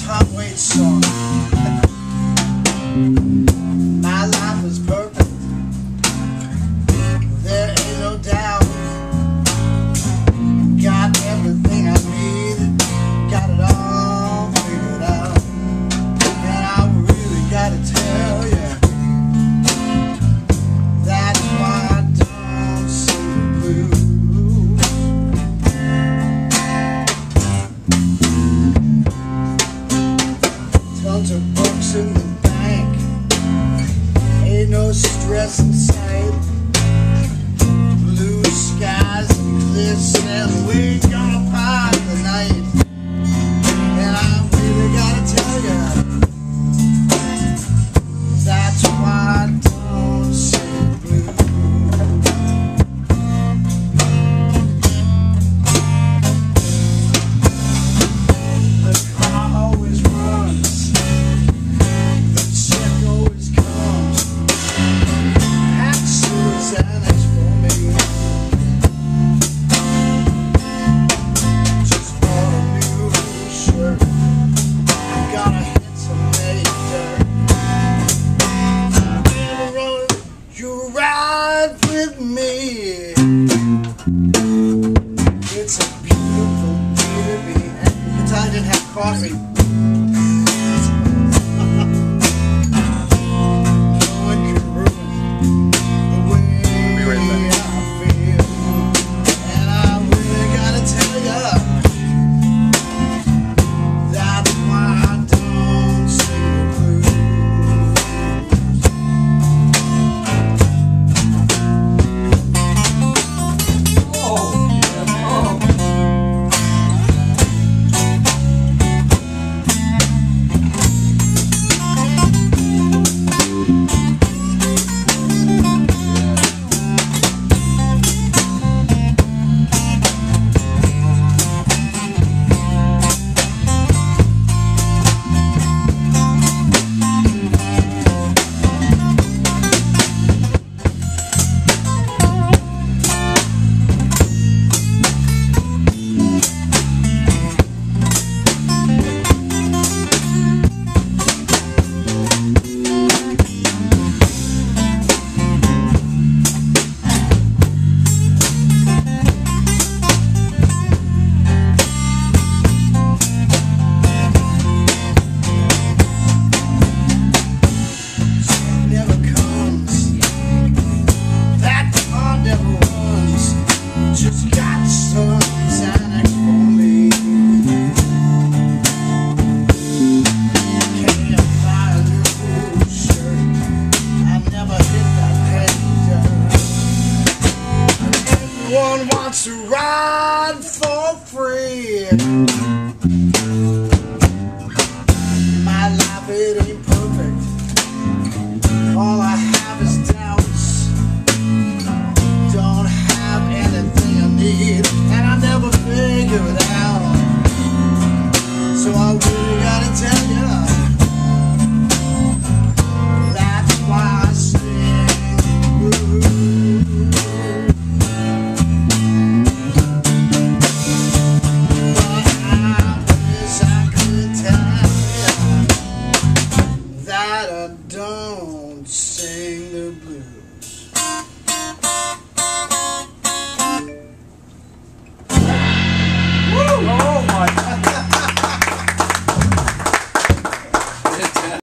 Tom Waits song. ride with me. It's a beautiful day to be. And I didn't have coffee. just got some for me. Can buy a new shirt? I never hit that Everyone wants ride for free. My life I don't sing the blues.